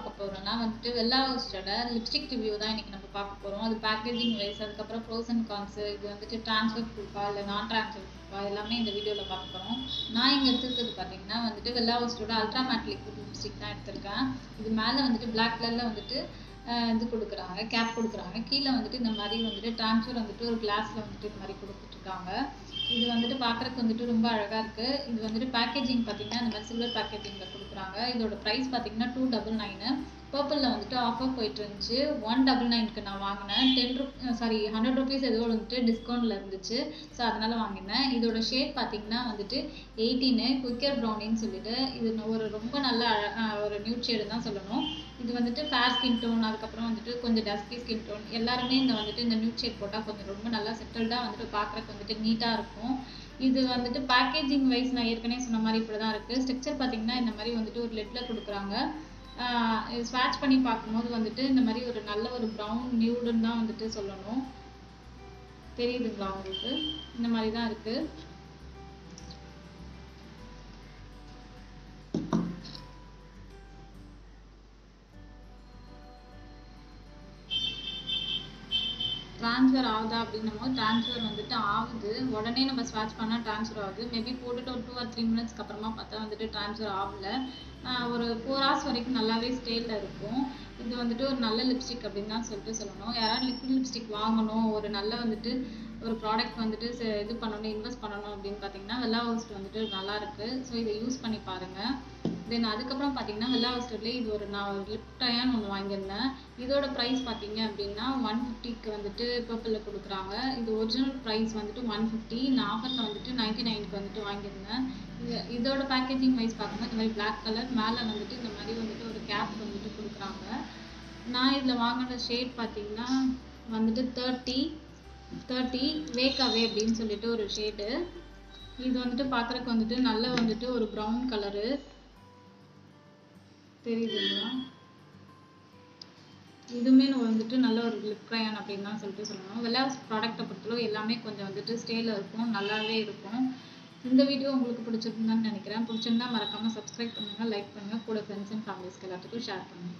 பார்த்தீங்கன்னா வந்துட்டு வெள்ளா ஹவுஸோட லிப்ஸ்டிக் ரிவ்யூ தான் இன்னைக்கு நம்ம பார்க்க போகிறோம் அது பேக்கேஜிங் வைஸ் அதுக்கப்புறம் ப்ரோஸ் அண்ட் கான்ஸ் இது வந்துட்டு ட்ரான்ஸ்ஃபர் ப்ரூஃபா இல்லை நான் ட்ரான்ஸ்ஃபர் ப்ரூஃபா எல்லாமே இந்த வீடியோவில் பார்க்க போகிறோம் நான் இங்கே எடுத்துருக்கிறது பார்த்தீங்கன்னா வந்துட்டு வெள்ளா ஹவுஸோட அல்ட்ரா மேட் லிக்விட் லிப்ஸ்டிக் தான் எடுத்திருக்கேன். இது மேலே வந்துட்டு பிளாக் கலரில் வந்துட்டு இது கொடுக்குறாங்க கேப் கொடுக்குறாங்க. கீழே வந்துட்டு இந்த மாதிரி வந்துட்டு ட்ரான்ஸ்ஃபர் வந்துட்டு ஒரு கிளாஸில் வந்துட்டு இந்த மாதிரி கொடுத்துட்ருக்காங்க. இது வந்துட்டு பார்க்குறதுக்கு வந்துட்டு ரொம்ப அழகாக இருக்குது இது வந்துட்டு பேக்கேஜிங் பார்த்தீங்கன்னா இந்த மாதிரி சில்வர் பேக்கேஜிங்கில் கொடுக்குறாங்க. இதோட ப்ரைஸ் பார்த்தீங்கன்னா டூ டபுள் நைனு பர்பிளில் வந்துட்டு ஆஃபர் போயிட்டு இருந்துச்சு. ஒன் டபுள் நைனுக்கு நான் வாங்கினேன். டென் ருப் சாரி ஹண்ட்ரட் ருபீஸ் ஏதோ வந்துட்டு டிஸ்கவுண்ட்டில் இருந்துச்சு. ஸோ அதனால் வாங்கினேன். இதோட ஷேட் பார்த்தீங்கன்னா வந்துட்டு எயிட்டீனு குயிக்கர் ப்ரௌனின்னு சொல்லிட்டு. இது ஒரு ரொம்ப நல்ல அழ- ஒரு நியூட் ஷேடு தான் சொல்லணும். இது வந்துட்டு ஃபேர் ஸ்கின் டோன் அதுக்கப்புறம் வந்துட்டு கொஞ்சம் டஸ்கி ஸ்கின் டோன் எல்லாருமே இந்த வந்துட்டு இந்த நியூட் ஷேட் போட்டால் கொஞ்சம் ரொம்ப நல்லா செட்டில்டாக வந்துட்டு பார்க்குறக்கு வந்துட்டு நீட்டாக இருக்கும். இது வந்துட்டு பேக்கேஜிங் வைஸ் நான் ஏற்கனவே சொன்ன மாதிரி இப்படி தான் இருக்குது ஸ்ட்ரக்சர் பார்த்தீங்கன்னா இந்த மாதிரி வந்துட்டு ஒரு லெட்டில் கொடுக்குறாங்க. ஸ்வாட்ச் பண்ணி பார்க்கும்போது வந்துட்டு இந்த மாதிரி ஒரு நல்ல ஒரு ப்ரௌன் நியூடுன்னு தான் வந்துட்டு சொல்லணும். தெரியுதுங்களா உங்களுக்கு? இந்த மாதிரி தான் இருக்குது ட்ரான்ஸ்ஃபர் ஆகுதா அப்படின்னும் போது ட்ரான்ஸ்ஃபர் வந்துட்டு ஆகுது. உடனே நம்ம ஸ்வாட்ச் பண்ணால் ட்ரான்ஸ்ஃபர் ஆகுது. மேபி போட்டுட்டு ஒரு டூ ஆர் த்ரீ மினிட்ஸ்க்கு அப்புறமா பார்த்தா வந்துட்டு ட்ரான்ஸ்ஃபர் ஆகல. ஒரு ஃபோர் ஹவர்ஸ் வரைக்கும் நல்லாவே ஸ்டேல இருக்கும். இது வந்துட்டு ஒரு நல்ல லிப்ஸ்டிக் அப்படின்னு தான் சொல்லிட்டு சொல்லணும். யாராவது லிக்விட் லிப்ஸ்டிக் வாங்கணும். ஒரு நல்ல வந்துட்டு ஒரு ப்ராடக்ட் வந்துட்டு இது பண்ணணும் இன்வெஸ்ட் பண்ணணும் அப்படின்னு பார்த்தீங்கன்னா வெள்ளா ஹவுஸ் வந்துட்டு நல்லா ஸோ இதை யூஸ் பண்ணி பாருங்கள் தென் அதுக்கப்புறம் பார்த்தீங்கன்னா வெள்ளா ஹவுஸ்லேயே இது ஒரு நான் ஒரு லிப் டயான்னு ஒன்று வாங்கியிருந்தேன். இதோட ப்ரைஸ் பார்த்தீங்க அப்படின்னா ஒன் ஃபிஃப்டிக்கு வந்துட்டு பர்பிளில் கொடுக்குறாங்க. இது ஒரிஜினல் ப்ரைஸ் வந்துட்டு ஒன் ஃபிஃப்டி நான் ஆஃபரில் வந்துட்டு நைன்டி நைனுக்கு வந்துட்டு வாங்கியிருந்தேன். இது- இதோட பேக்கேஜிங் வைஸ் பார்க்கும்போது இந்த மாதிரி பிளாக் கலர் மேலே வந்துட்டு இந்த மாதிரி வந்துட்டு ஒரு கேப் வந்துட்டு கொடுக்குறாங்க. நான் இதில் வாங்கின ஷேட் பார்த்தீங்கன்னா வந்துட்டு தேர்ட்டி தேர்ட்டி வேக்காவே அப்படின்னு சொல்லிட்டு ஒரு ஷேடு இது வந்துட்டு பார்க்குறக்கு வந்துட்டு நல்ல வந்துட்டு ஒரு ப்ரௌன் கலரு தெரியுதுங்களா? இதுவுமே வந்துட்டு நல்ல ஒரு லிப் க்ரையான் அப்படின்னு தான் சொல்லிட்டு சொல்லணும். வெலாஸ் ப்ராடக்ட்டை பொறுத்தளவு எல்லாமே கொஞ்சம் வந்துட்டு ஸ்டேல இருக்கும் நல்லாவே இருக்கும். இந்த வீடியோ உங்களுக்கு பிடிச்சிருந்தான்னு நினைக்கிறேன். பிடிச்சிருந்தா மறக்காம சப்ஸ்கிரைப் பண்ணுங்க லைக் பண்ணுங்கள் கூட ஃப்ரெண்ட்ஸ் அண்ட் ஃபேமிலிஸ்க்கு எல்லாத்துக்கும் ஷேர் பண்ணுங்கள்